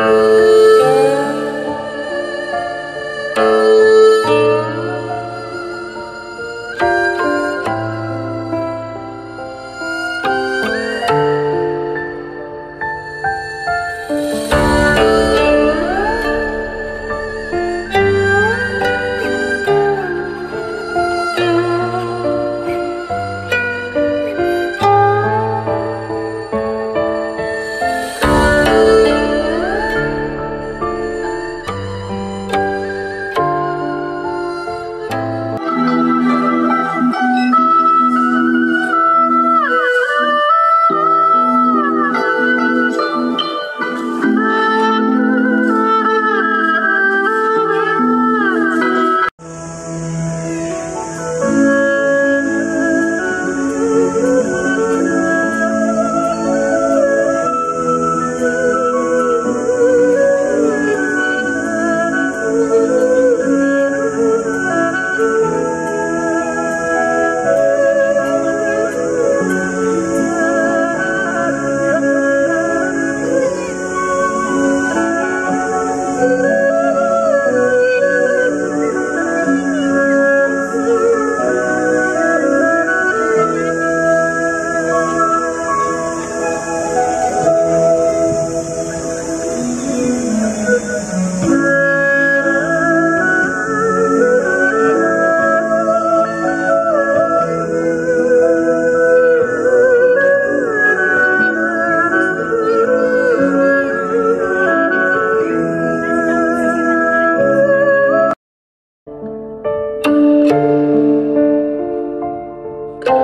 Uh...